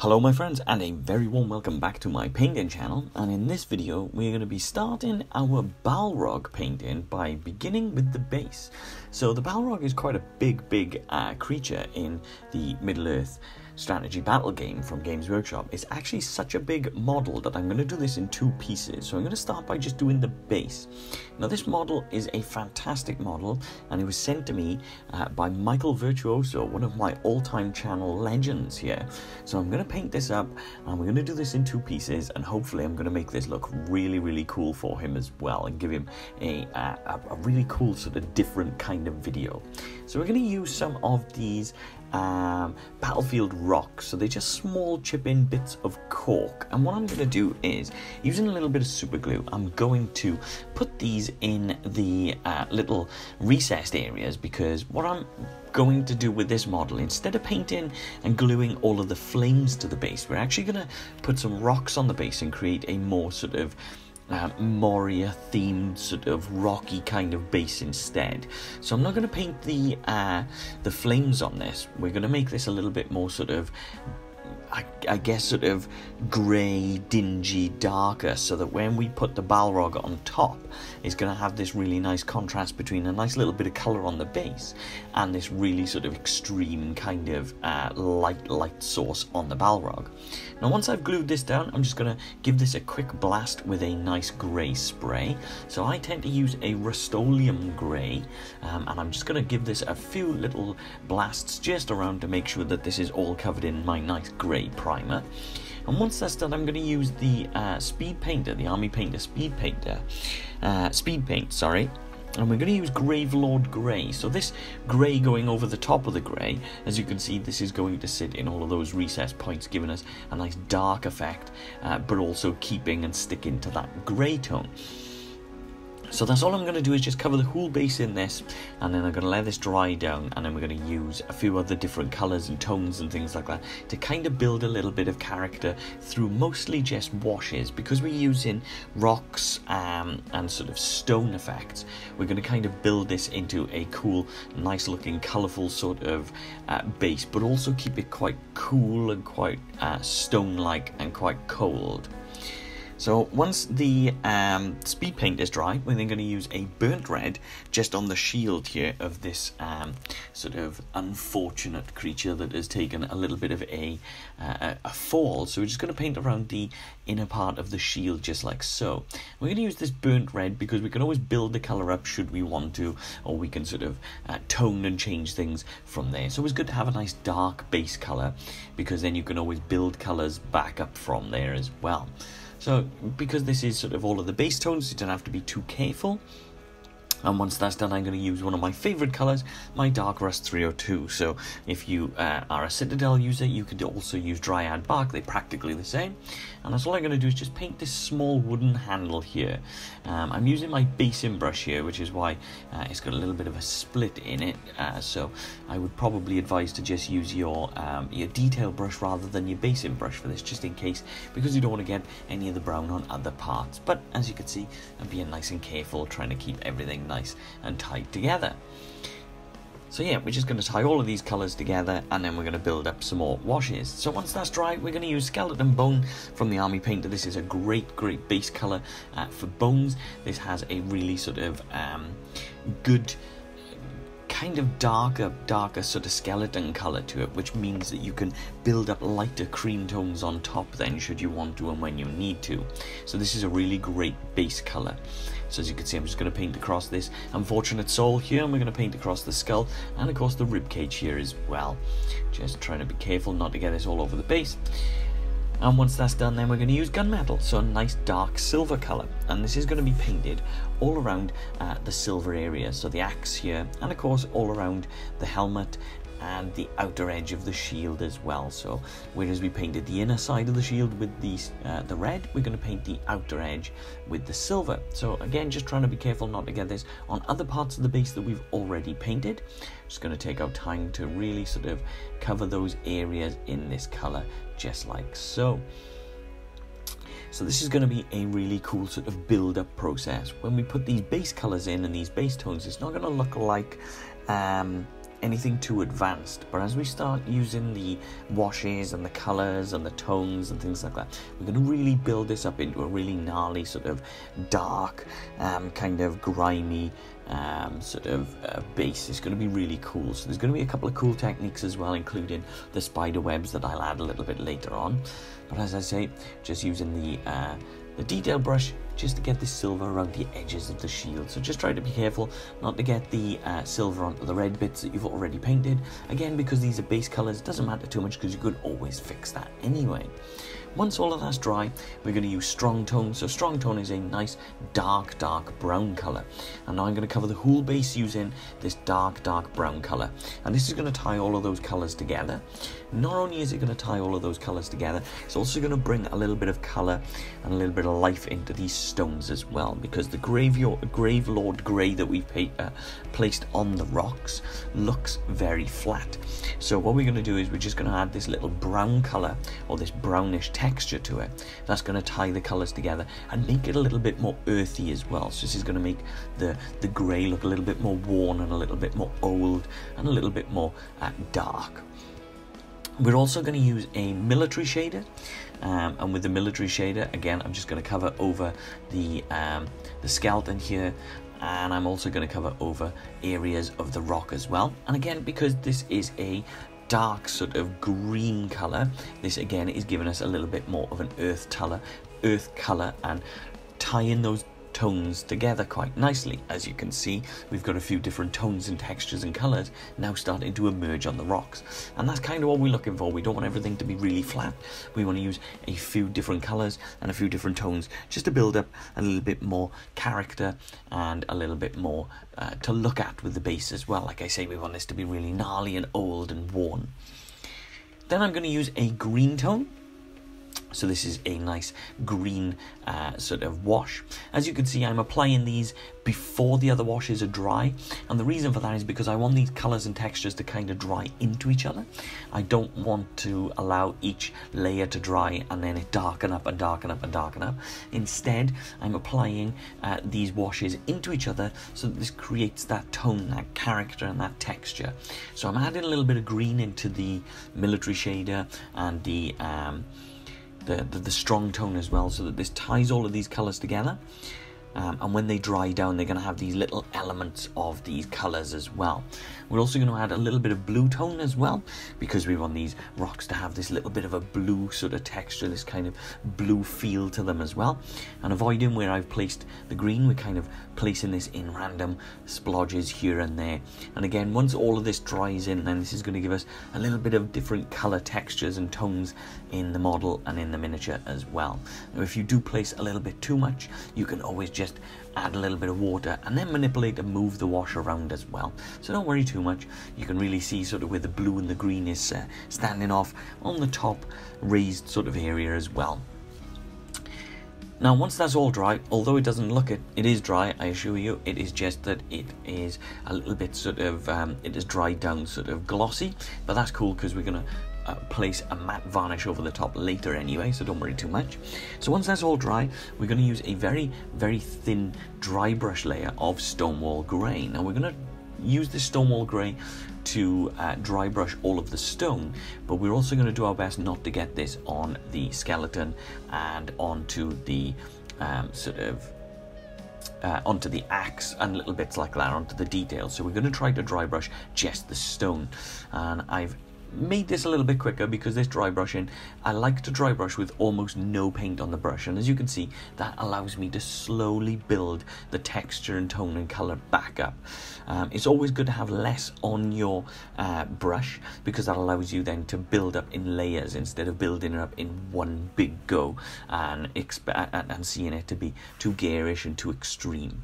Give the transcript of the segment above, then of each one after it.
Hello my friends and a very warm welcome back to my painting channel and in this video we're going to be starting our Balrog painting by beginning with the base. So the Balrog is quite a big big uh, creature in the Middle Earth strategy battle game from Games Workshop. is actually such a big model that I'm going to do this in two pieces. So I'm going to start by just doing the base. Now this model is a fantastic model and it was sent to me uh, by Michael Virtuoso, one of my all-time channel legends here. So I'm going to paint this up and we're going to do this in two pieces and hopefully I'm going to make this look really really cool for him as well and give him a, a, a really cool sort of different kind of video. So we're going to use some of these um, battlefield rocks. So they're just small chip-in bits of cork. And what I'm going to do is, using a little bit of super glue, I'm going to put these in the uh, little recessed areas because what I'm going to do with this model, instead of painting and gluing all of the flames to the base, we're actually going to put some rocks on the base and create a more sort of uh, Moria themed sort of rocky kind of base instead. So I'm not going to paint the uh, the flames on this. We're going to make this a little bit more sort of I, I, guess sort of grey, dingy, darker, so that when we put the Balrog on top, it's going to have this really nice contrast between a nice little bit of colour on the base and this really sort of extreme kind of uh, light, light source on the Balrog. Now once I've glued this down, I'm just going to give this a quick blast with a nice grey spray. So I tend to use a Rust-Oleum grey, um, and I'm just going to give this a few little blasts just around to make sure that this is all covered in my nice grey primer. And once that's done, I'm going to use the uh, Speed Painter, the Army Painter Speed Painter, uh, Speed Paint, sorry, and we're going to use Gravelord Grey. So this grey going over the top of the grey, as you can see, this is going to sit in all of those recess points, giving us a nice dark effect, uh, but also keeping and sticking to that grey tone. So that's all I'm going to do is just cover the whole base in this and then I'm going to let this dry down and then we're going to use a few other different colours and tones and things like that to kind of build a little bit of character through mostly just washes because we're using rocks um, and sort of stone effects we're going to kind of build this into a cool nice looking colourful sort of uh, base but also keep it quite cool and quite uh, stone like and quite cold. So once the um, speed paint is dry, we're then going to use a burnt red just on the shield here of this um, sort of unfortunate creature that has taken a little bit of a, uh, a fall. So we're just going to paint around the inner part of the shield just like so. We're going to use this burnt red because we can always build the colour up should we want to, or we can sort of uh, tone and change things from there. So it's good to have a nice dark base colour because then you can always build colours back up from there as well. So because this is sort of all of the base tones, you don't have to be too careful. And once that's done, I'm going to use one of my favorite colors, my Dark Rust 302. So if you uh, are a Citadel user, you could also use Dryad Bark. They're practically the same. And that's all I'm going to do is just paint this small wooden handle here. Um, I'm using my basing brush here, which is why uh, it's got a little bit of a split in it. Uh, so I would probably advise to just use your um, your detail brush rather than your basing brush for this, just in case, because you don't want to get any of the brown on other parts. But as you can see, I'm being nice and careful, trying to keep everything nice and tied together. So yeah, we're just going to tie all of these colours together and then we're going to build up some more washes. So once that's dry, we're going to use Skeleton Bone from the Army Painter. This is a great, great base colour uh, for bones. This has a really sort of um, good kind of darker, darker sort of skeleton color to it, which means that you can build up lighter cream tones on top then should you want to and when you need to. So this is a really great base color. So as you can see, I'm just going to paint across this unfortunate soul here, and we're going to paint across the skull, and of course the rib cage here as well. Just trying to be careful not to get this all over the base. And once that's done, then we're going to use gunmetal, so a nice dark silver color. And this is going to be painted all around uh, the silver area, so the axe here, and of course all around the helmet and the outer edge of the shield as well. So whereas we painted the inner side of the shield with the, uh, the red, we're going to paint the outer edge with the silver. So again, just trying to be careful not to get this on other parts of the base that we've already painted. Just going to take our time to really sort of cover those areas in this color, just like so. So this is going to be a really cool sort of build-up process. When we put these base colors in and these base tones, it's not going to look like um, anything too advanced. But as we start using the washes and the colors and the tones and things like that, we're going to really build this up into a really gnarly, sort of dark, um, kind of grimy um, sort of uh, base. It's going to be really cool. So there's going to be a couple of cool techniques as well, including the spider webs that I'll add a little bit later on. But as I say, just using the uh, the detail brush just to get the silver around the edges of the shield. So just try to be careful not to get the uh, silver onto the red bits that you've already painted. Again, because these are base colors, doesn't matter too much because you could always fix that anyway. Once all of that's dry, we're going to use strong tone. So strong tone is a nice dark, dark brown color. And now I'm going to cover the whole base using this dark, dark brown color. And this is going to tie all of those colors together. Not only is it going to tie all of those colors together, it's also going to bring a little bit of color and a little bit of life into these stones as well. Because the Grave, Grave Lord Grey that we've uh, placed on the rocks looks very flat. So what we're going to do is we're just going to add this little brown color or this brownish texture to it. That's going to tie the colors together and make it a little bit more earthy as well. So this is going to make the, the grey look a little bit more worn and a little bit more old and a little bit more uh, dark. We're also going to use a military shader, um, and with the military shader, again, I'm just going to cover over the um, the skeleton here, and I'm also going to cover over areas of the rock as well. And again, because this is a dark sort of green color. This again is giving us a little bit more of an earth color, earth color, and tying those tones together quite nicely. As you can see, we've got a few different tones and textures and colors now starting to emerge on the rocks. And that's kind of what we're looking for. We don't want everything to be really flat. We want to use a few different colors and a few different tones just to build up a little bit more character and a little bit more uh, to look at with the base as well. Like I say, we want this to be really gnarly and old and worn. Then I'm going to use a green tone so this is a nice green uh, sort of wash. As you can see, I'm applying these before the other washes are dry. And the reason for that is because I want these colors and textures to kind of dry into each other. I don't want to allow each layer to dry and then it darken up and darken up and darken up. Instead, I'm applying uh, these washes into each other so that this creates that tone, that character and that texture. So I'm adding a little bit of green into the military shader and the um, the, the, the strong tone as well so that this ties all of these colors together. Um, and when they dry down they're going to have these little elements of these colors as well. We're also going to add a little bit of blue tone as well because we want these rocks to have this little bit of a blue sort of texture this kind of blue feel to them as well. And avoiding where I've placed the green we're kind of placing this in random splodges here and there and again once all of this dries in then this is going to give us a little bit of different color textures and tones in the model and in the miniature as well now if you do place a little bit too much you can always just add a little bit of water and then manipulate and move the wash around as well. So don't worry too much. You can really see sort of where the blue and the green is uh, standing off on the top raised sort of area as well. Now, once that's all dry, although it doesn't look it, it is dry, I assure you, it is just that it is a little bit sort of, um, it is dried down sort of glossy, but that's cool because we're going to uh, place a matte varnish over the top later anyway, so don't worry too much. So once that's all dry, we're going to use a very, very thin dry brush layer of Stonewall Grey. Now we're going to use this Stonewall Grey to uh, dry brush all of the stone, but we're also going to do our best not to get this on the skeleton and onto the um, sort of uh, onto the axe and little bits like that onto the details. So we're going to try to dry brush just the stone. And I've made this a little bit quicker because this dry brushing, I like to dry brush with almost no paint on the brush and as you can see that allows me to slowly build the texture and tone and colour back up. Um, it's always good to have less on your uh, brush because that allows you then to build up in layers instead of building it up in one big go and, and seeing it to be too garish and too extreme.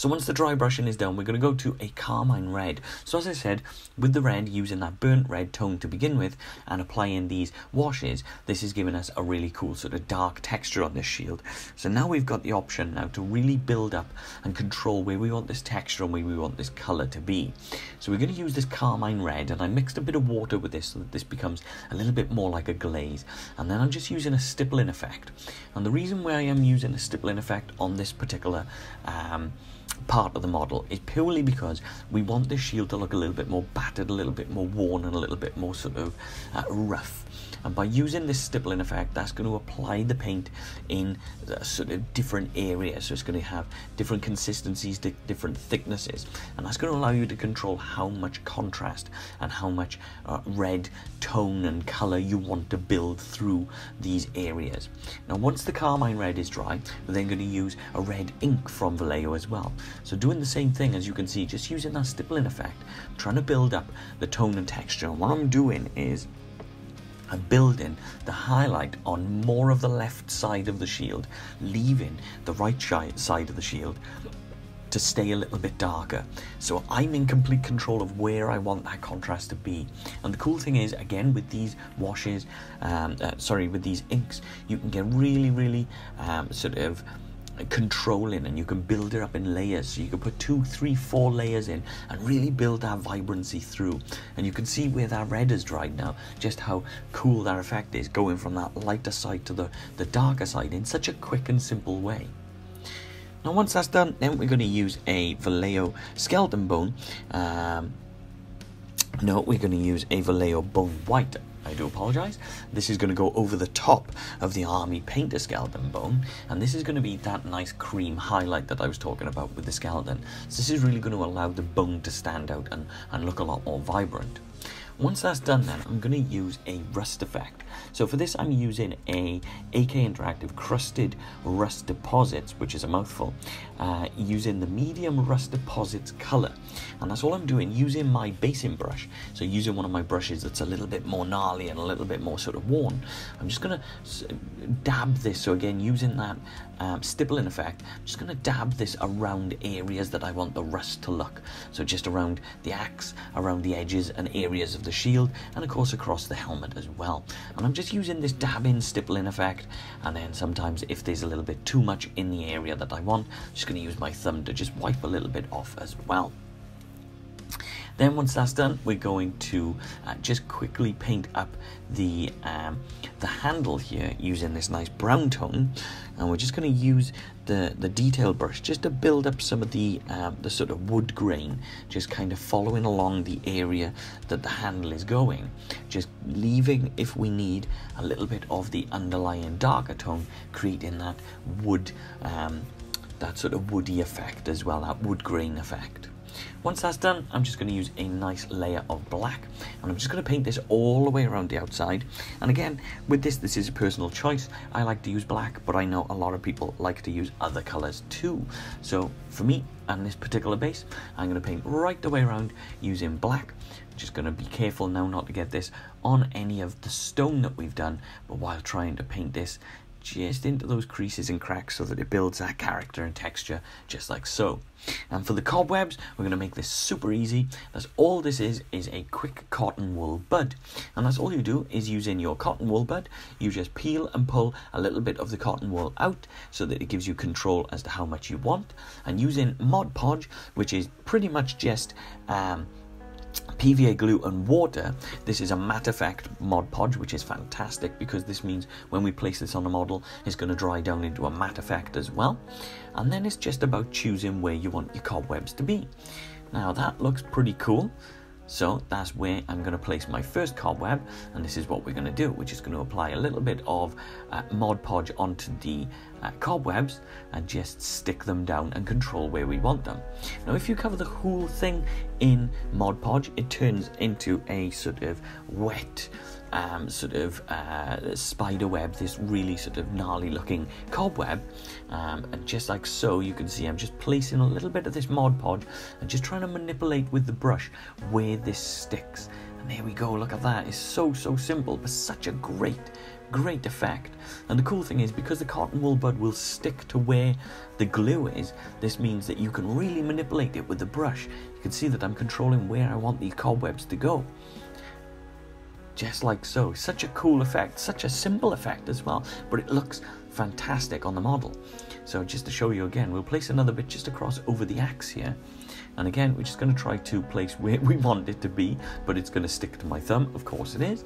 So once the dry brushing is done, we're going to go to a carmine red. So as I said, with the red, using that burnt red tone to begin with, and applying these washes, this is giving us a really cool sort of dark texture on this shield. So now we've got the option now to really build up and control where we want this texture and where we want this colour to be. So we're going to use this carmine red, and I mixed a bit of water with this so that this becomes a little bit more like a glaze. And then I'm just using a stippling effect. And the reason why I am using a stippling effect on this particular um, part of the model is purely because we want the shield to look a little bit more battered, a little bit more worn, and a little bit more sort of uh, rough. And by using this stippling effect, that's going to apply the paint in sort of different areas. So it's going to have different consistencies, different thicknesses. And that's going to allow you to control how much contrast and how much uh, red tone and color you want to build through these areas. Now, once the carmine red is dry, we're then going to use a red ink from Vallejo as well. So doing the same thing, as you can see, just using that stippling effect, trying to build up the tone and texture. And what I'm doing is and building the highlight on more of the left side of the shield, leaving the right side of the shield to stay a little bit darker. So I'm in complete control of where I want that contrast to be. And the cool thing is, again, with these washes, um, uh, sorry, with these inks, you can get really, really um, sort of controlling and you can build it up in layers. So you can put two three four layers in and really build that vibrancy through. And you can see where that red is dried now just how cool that effect is going from that lighter side to the the darker side in such a quick and simple way. Now once that's done then we're going to use a Vallejo skeleton bone. Um, no, we're going to use a Vallejo Bone White I do apologize. This is going to go over the top of the army painter skeleton bone, and this is going to be that nice cream highlight that I was talking about with the skeleton. So this is really going to allow the bone to stand out and, and look a lot more vibrant. Once that's done then, I'm going to use a rust effect. So for this, I'm using a AK Interactive Crusted Rust Deposits, which is a mouthful, uh, using the medium rust deposits color. And that's all I'm doing, using my basing brush. So using one of my brushes that's a little bit more gnarly and a little bit more sort of worn. I'm just going to dab this. So again, using that um, stippling effect, I'm just going to dab this around areas that I want the rust to look. So just around the axe, around the edges and areas of the shield, and of course across the helmet as well. And I'm just using this dab dabbing stippling effect, and then sometimes if there's a little bit too much in the area that I want, I'm just going to use my thumb to just wipe a little bit off as well. Then once that's done, we're going to uh, just quickly paint up the um, the handle here using this nice brown tone, and we're just going to use the the detail brush just to build up some of the um, the sort of wood grain, just kind of following along the area that the handle is going, just leaving if we need a little bit of the underlying darker tone, creating that wood. Um, that sort of woody effect as well, that wood grain effect. Once that's done, I'm just going to use a nice layer of black and I'm just going to paint this all the way around the outside. And again, with this, this is a personal choice. I like to use black, but I know a lot of people like to use other colors too. So for me, and this particular base, I'm going to paint right the way around using black. Just going to be careful now not to get this on any of the stone that we've done, but while trying to paint this just into those creases and cracks so that it builds that character and texture just like so. And for the cobwebs, we're going to make this super easy. That's all this is, is a quick cotton wool bud. And that's all you do is using your cotton wool bud, you just peel and pull a little bit of the cotton wool out so that it gives you control as to how much you want. And using Mod Podge, which is pretty much just um, PVA glue and water. This is a matte effect Mod Podge, which is fantastic because this means when we place this on a model, it's going to dry down into a matte effect as well. And then it's just about choosing where you want your cobwebs to be. Now that looks pretty cool. So that's where I'm going to place my first cobweb, and this is what we're going to do. We're just going to apply a little bit of uh, Mod Podge onto the uh, cobwebs and just stick them down and control where we want them. Now, if you cover the whole thing in Mod Podge, it turns into a sort of wet um, sort of uh, spider web, this really sort of gnarly looking cobweb. Um, and just like so, you can see I'm just placing a little bit of this Mod Podge and just trying to manipulate with the brush where this sticks. And there we go, look at that. It's so, so simple, but such a great, great effect. And the cool thing is, because the cotton wool bud will stick to where the glue is, this means that you can really manipulate it with the brush. You can see that I'm controlling where I want these cobwebs to go just like so. Such a cool effect, such a simple effect as well, but it looks fantastic on the model. So just to show you again, we'll place another bit just across over the axe here. And again, we're just going to try to place where we want it to be, but it's going to stick to my thumb, of course it is.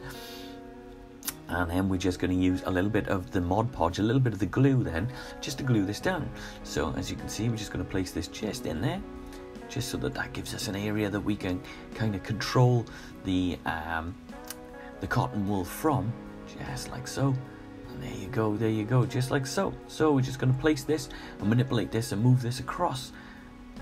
and then we're just going to use a little bit of the Mod Podge, a little bit of the glue then, just to glue this down. So as you can see, we're just going to place this just in there, just so that that gives us an area that we can kind of control the um, the cotton wool from, just like so. And there you go, there you go, just like so. So we're just going to place this and manipulate this and move this across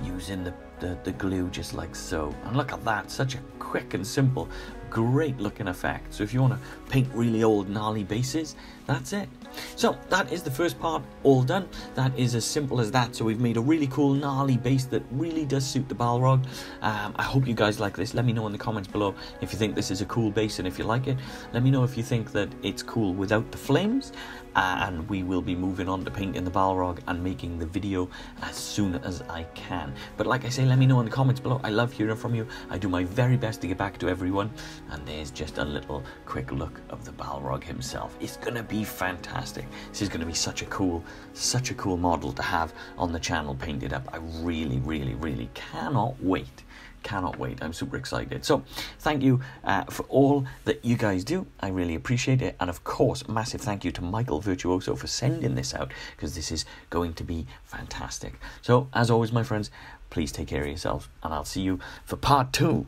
using the, the, the glue just like so. And look at that, such a quick and simple, great looking effect. So if you want to paint really old gnarly bases, that's it. So that is the first part all done. That is as simple as that. So we've made a really cool gnarly base that really does suit the Balrog. Um, I hope you guys like this. Let me know in the comments below if you think this is a cool base and if you like it. Let me know if you think that it's cool without the flames. Uh, and we will be moving on to painting the Balrog and making the video as soon as I can. But like I say, let me know in the comments below. I love hearing from you. I do my very best to get back to everyone. And there's just a little quick look of the Balrog himself. It's going to be fantastic. This is going to be such a cool, such a cool model to have on the channel painted up. I really, really, really cannot wait cannot wait. I'm super excited. So, thank you uh, for all that you guys do. I really appreciate it. And of course, massive thank you to Michael Virtuoso for sending this out because this is going to be fantastic. So, as always, my friends, please take care of yourselves, and I'll see you for part two.